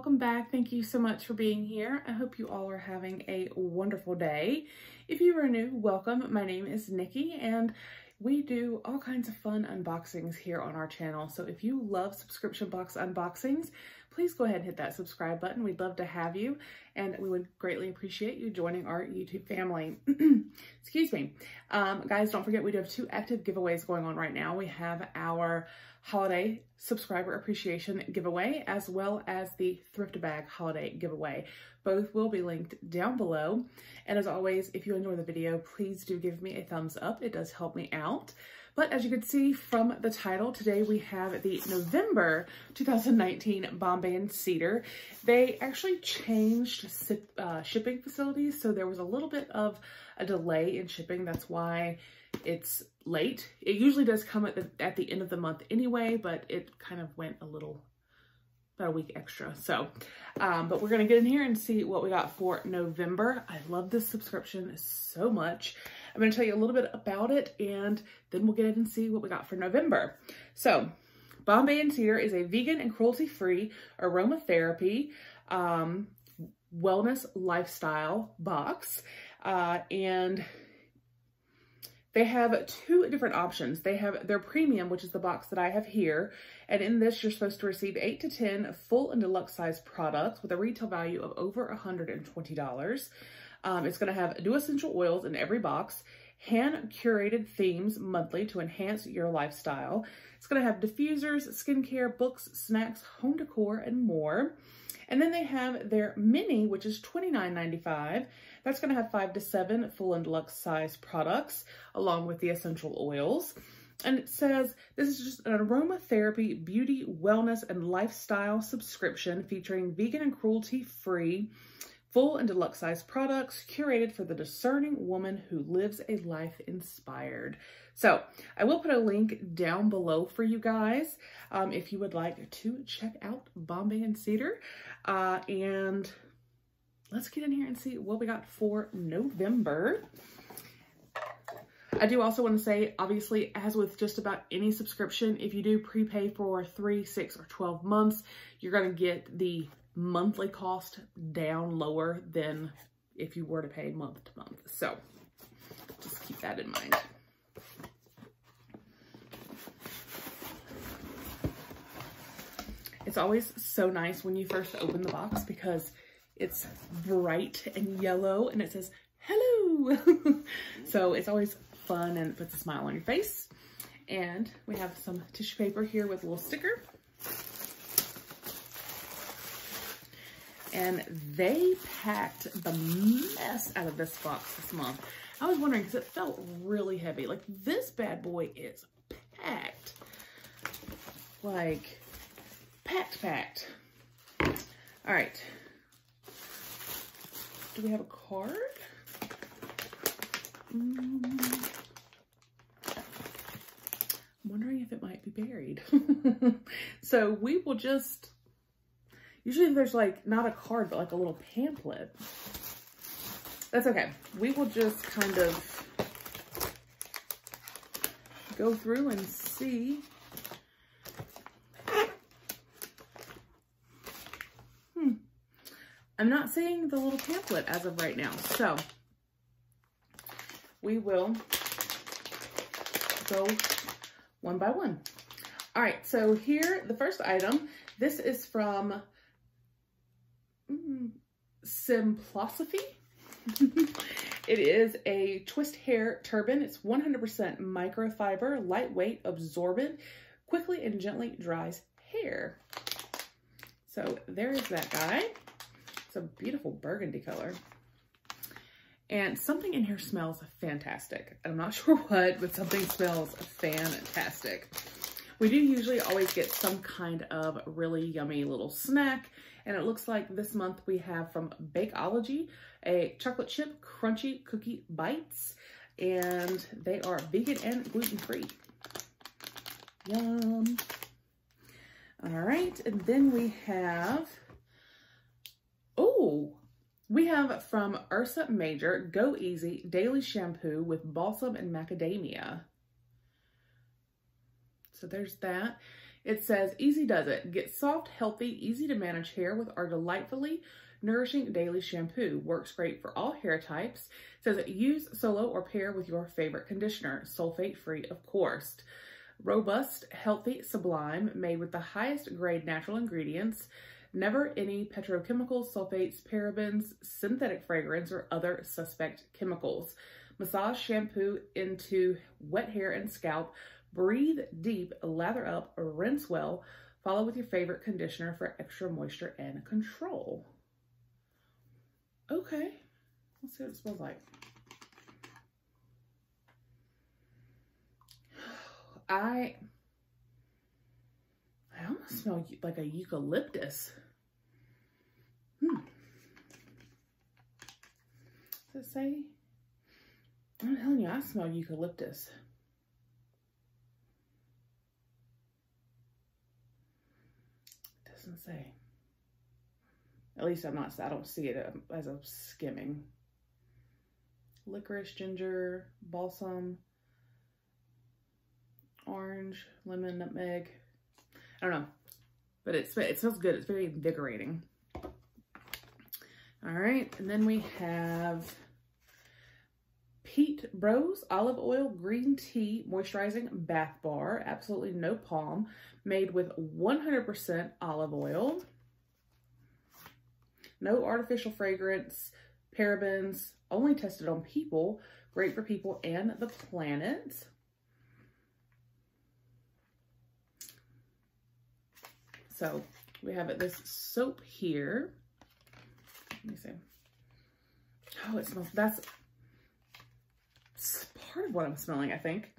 welcome back. Thank you so much for being here. I hope you all are having a wonderful day. If you are new, welcome. My name is Nicki and we do all kinds of fun unboxings here on our channel. So if you love subscription box unboxings, please go ahead and hit that subscribe button. We'd love to have you and we would greatly appreciate you joining our YouTube family. Excuse me. Um, guys, don't forget we do have two active giveaways going on right now. We have our holiday subscriber appreciation giveaway as well as the thrift bag holiday giveaway. Both will be linked down below. And as always, if you enjoy the video, please do give me a thumbs up. It does help me out. But as you can see from the title, today we have the November 2019 Bombay and Cedar. They actually changed uh, shipping facilities, so there was a little bit of a delay in shipping. That's why it's late. It usually does come at the, at the end of the month anyway, but it kind of went a little, about a week extra. So, um, but we're going to get in here and see what we got for November. I love this subscription so much. I'm going to tell you a little bit about it and then we'll get in and see what we got for November. So Bombay and Cedar is a vegan and cruelty-free aromatherapy um, wellness lifestyle box. Uh, and they have two different options. They have their premium, which is the box that I have here. And in this, you're supposed to receive 8 to 10 full and deluxe size products with a retail value of over $120. Um, it's going to have new essential oils in every box, hand curated themes monthly to enhance your lifestyle. It's going to have diffusers, skincare, books, snacks, home decor, and more. And then they have their mini, which is $29.95. That's going to have five to seven full and deluxe size products along with the essential oils. And it says, this is just an aromatherapy, beauty, wellness, and lifestyle subscription featuring vegan and cruelty-free full and deluxe size products curated for the discerning woman who lives a life inspired. So I will put a link down below for you guys um, if you would like to check out Bombay and Cedar. Uh, and let's get in here and see what we got for November. I do also want to say, obviously, as with just about any subscription, if you do prepay for three, six, or 12 months, you're going to get the monthly cost down lower than if you were to pay month to month. So just keep that in mind. It's always so nice when you first open the box because it's bright and yellow and it says, hello. so it's always fun and puts a smile on your face. And we have some tissue paper here with a little sticker. And they packed the mess out of this box this month. I was wondering because it felt really heavy. Like this bad boy is packed. Like packed, packed. All right. Do we have a card? Mm. I'm wondering if it might be buried. so we will just Usually there's like, not a card, but like a little pamphlet. That's okay. We will just kind of go through and see. Hmm. I'm not seeing the little pamphlet as of right now. So we will go one by one. All right, so here, the first item, this is from Mm, Simplosophy. it is a twist hair turban. It's 100% microfiber, lightweight, absorbent, quickly and gently dries hair. So there is that guy. It's a beautiful burgundy color. And something in here smells fantastic. I'm not sure what, but something smells fantastic. We do usually always get some kind of really yummy little snack and it looks like this month we have from Bakeology, a chocolate chip crunchy cookie bites. And they are vegan and gluten-free. Yum. All right, and then we have, oh, we have from Ursa Major, Go Easy Daily Shampoo with Balsam and Macadamia. So there's that. It says, easy does it. Get soft, healthy, easy to manage hair with our delightfully nourishing daily shampoo. Works great for all hair types. It says, use solo or pair with your favorite conditioner. Sulfate free, of course. Robust, healthy, sublime, made with the highest grade natural ingredients. Never any petrochemicals, sulfates, parabens, synthetic fragrance, or other suspect chemicals. Massage shampoo into wet hair and scalp. Breathe deep, lather up, rinse well. Follow with your favorite conditioner for extra moisture and control. Okay, let's see what it smells like. I I almost smell like a eucalyptus. Hmm. Does it say? I'm telling you, I smell eucalyptus. Doesn't say. At least I'm not, I don't see it as a skimming. Licorice, ginger, balsam, orange, lemon, nutmeg. I don't know, but it's, it smells good. It's very invigorating. All right, and then we have Pete Bros Olive Oil Green Tea Moisturizing Bath Bar. Absolutely no palm. Made with 100% olive oil. No artificial fragrance, parabens, only tested on people. Great for people and the planet. So we have this soap here. Let me see. Oh, it smells, that's part of what I'm smelling, I think,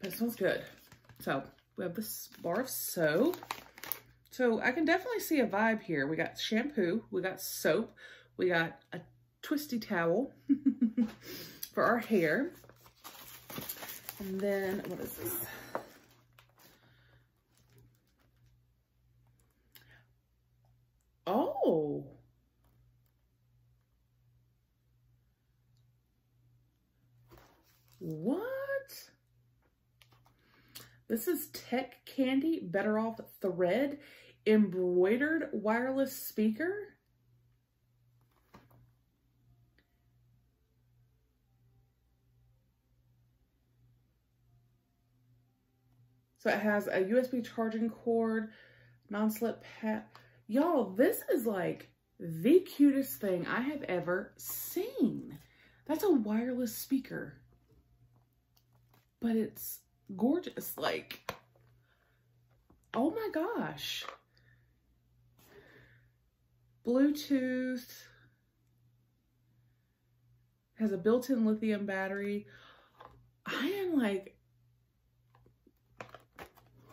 but it smells good. So we have this bar of soap. So I can definitely see a vibe here. We got shampoo, we got soap, we got a twisty towel for our hair. And then, what is this? Oh. What? This is Tech Candy Better Off Thread embroidered wireless speaker. So it has a USB charging cord, non-slip pad. Y'all, this is like the cutest thing I have ever seen. That's a wireless speaker. But it's gorgeous. Like, oh my gosh. Bluetooth. Has a built-in lithium battery. I am like,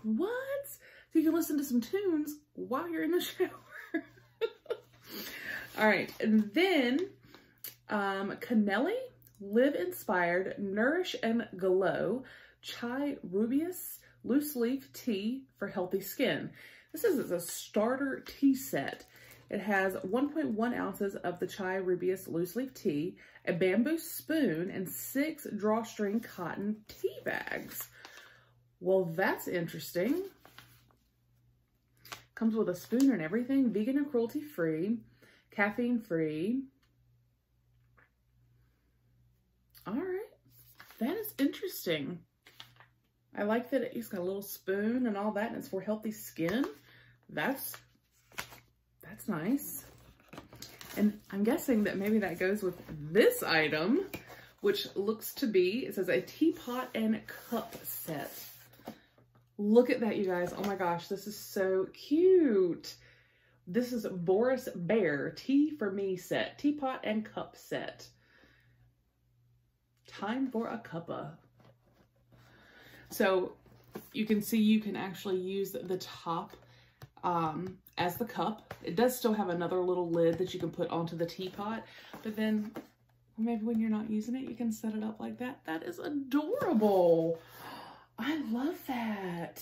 what? So you can listen to some tunes while you're in the shower. All right, and then um, Canelli Live Inspired Nourish and Glow Chai Rooibos Loose Leaf Tea for Healthy Skin. This is a starter tea set. It has 1.1 ounces of the Chai Rooibos loose leaf tea, a bamboo spoon, and six drawstring cotton tea bags. Well, that's interesting. Comes with a spoon and everything, vegan and cruelty free, caffeine free. All right, that is interesting. I like that it's got a little spoon and all that, and it's for healthy skin. That's, that's nice. And I'm guessing that maybe that goes with this item, which looks to be, it says a teapot and cup set. Look at that, you guys. Oh my gosh, this is so cute. This is Boris Bear Tea for Me set, teapot and cup set. Time for a cuppa. So you can see you can actually use the top um, as the cup. It does still have another little lid that you can put onto the teapot, but then maybe when you're not using it, you can set it up like that. That is adorable. I love that.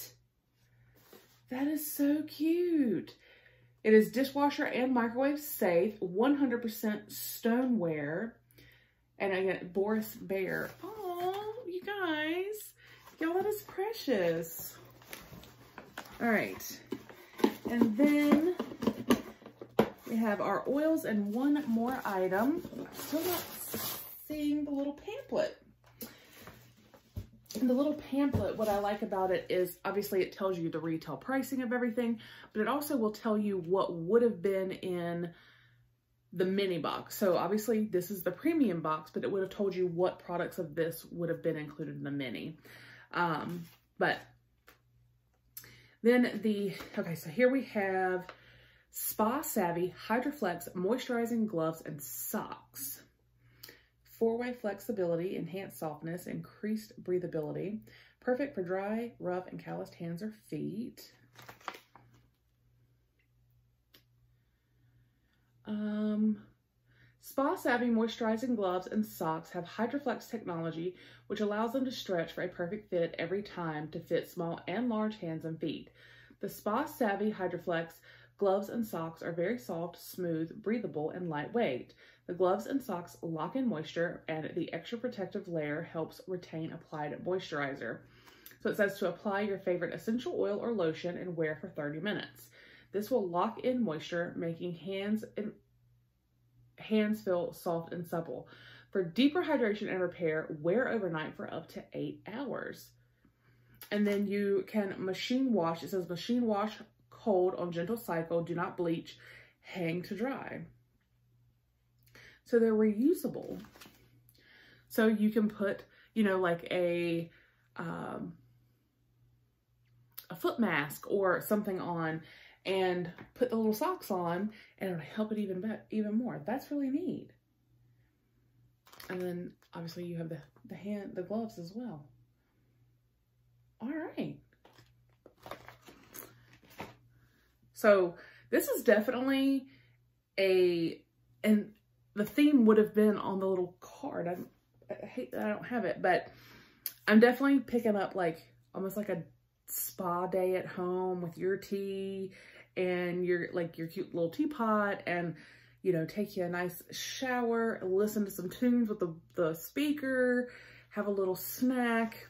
That is so cute. It is dishwasher and microwave safe, 100% stoneware. And I get Boris Bear. Oh, you guys. Y'all, that is precious. All right. And then we have our oils and one more item. I'm still not seeing the little pamphlet. And the little pamphlet, what I like about it is obviously it tells you the retail pricing of everything, but it also will tell you what would have been in the mini box. So obviously this is the premium box, but it would have told you what products of this would have been included in the mini. Um, but then the, okay, so here we have Spa Savvy Hydroflex Moisturizing Gloves and Socks. Four-way flexibility, enhanced softness, increased breathability. Perfect for dry, rough, and calloused hands or feet. Um, Spa Savvy moisturizing gloves and socks have Hydroflex technology, which allows them to stretch for a perfect fit every time to fit small and large hands and feet. The Spa Savvy Hydroflex gloves and socks are very soft, smooth, breathable, and lightweight. The gloves and socks lock in moisture, and the extra protective layer helps retain applied moisturizer. So it says to apply your favorite essential oil or lotion and wear for 30 minutes. This will lock in moisture, making hands and hands feel soft and supple. For deeper hydration and repair, wear overnight for up to eight hours. And then you can machine wash. It says machine wash cold on gentle cycle. Do not bleach. Hang to dry. So they're reusable. So you can put, you know, like a, um, a foot mask or something on and put the little socks on and it'll help it even better, even more. That's really neat. And then obviously you have the, the hand, the gloves as well. All right. So this is definitely a, and the theme would have been on the little card. I'm, I hate that I don't have it, but I'm definitely picking up like almost like a spa day at home with your tea and your like your cute little teapot and you know take you a nice shower listen to some tunes with the, the speaker have a little snack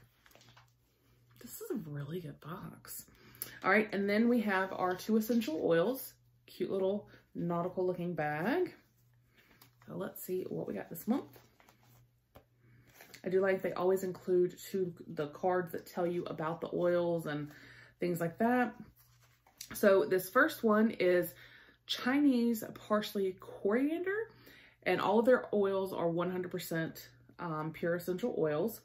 this is a really good box all right and then we have our two essential oils cute little nautical looking bag so let's see what we got this month. I do like they always include two the cards that tell you about the oils and things like that. So this first one is Chinese parsley coriander and all of their oils are 100% um, pure essential oils.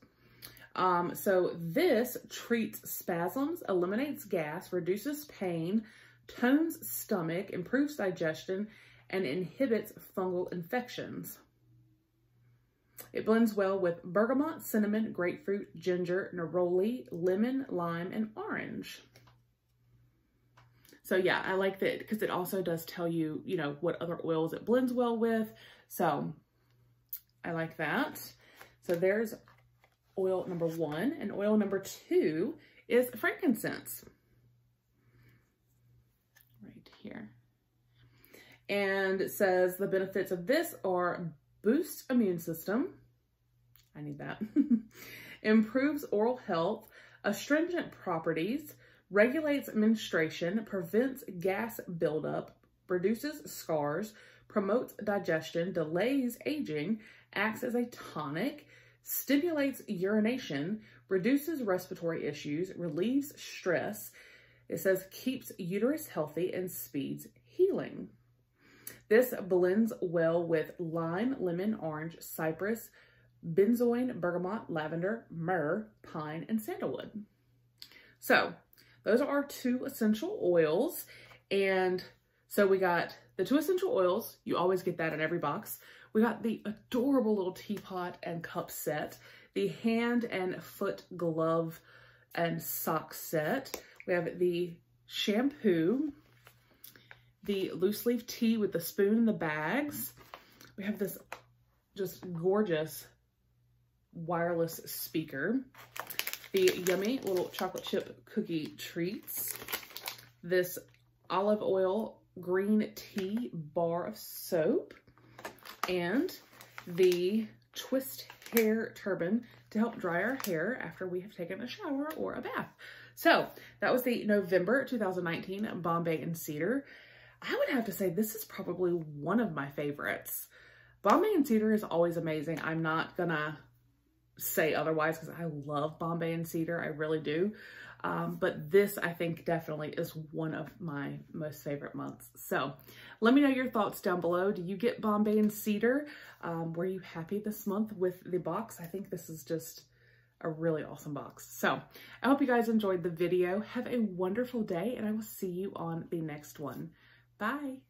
Um, so this treats spasms, eliminates gas, reduces pain, tones stomach, improves digestion, and inhibits fungal infections. It blends well with bergamot, cinnamon, grapefruit, ginger, neroli, lemon, lime, and orange. So yeah, I like that because it also does tell you, you know, what other oils it blends well with. So I like that. So there's oil number one and oil number two is frankincense. Right here and it says the benefits of this are boost immune system. I need that. Improves oral health, astringent properties, regulates menstruation, prevents gas buildup, reduces scars, promotes digestion, delays aging, acts as a tonic, stimulates urination, reduces respiratory issues, relieves stress. It says keeps uterus healthy and speeds healing. This blends well with lime, lemon, orange, cypress, benzoin, bergamot, lavender, myrrh, pine, and sandalwood. So those are our two essential oils. And so we got the two essential oils. You always get that in every box. We got the adorable little teapot and cup set, the hand and foot glove and sock set. We have the shampoo, the loose leaf tea with the spoon and the bags. We have this just gorgeous wireless speaker. The yummy little chocolate chip cookie treats. This olive oil green tea bar of soap. And the twist hair turban to help dry our hair after we have taken a shower or a bath. So that was the November 2019 Bombay and Cedar. I would have to say this is probably one of my favorites. Bombay and Cedar is always amazing. I'm not gonna say otherwise because I love Bombay and Cedar. I really do. Um, but this, I think, definitely is one of my most favorite months. So let me know your thoughts down below. Do you get Bombay and Cedar? Um, were you happy this month with the box? I think this is just a really awesome box. So I hope you guys enjoyed the video. Have a wonderful day and I will see you on the next one. Bye.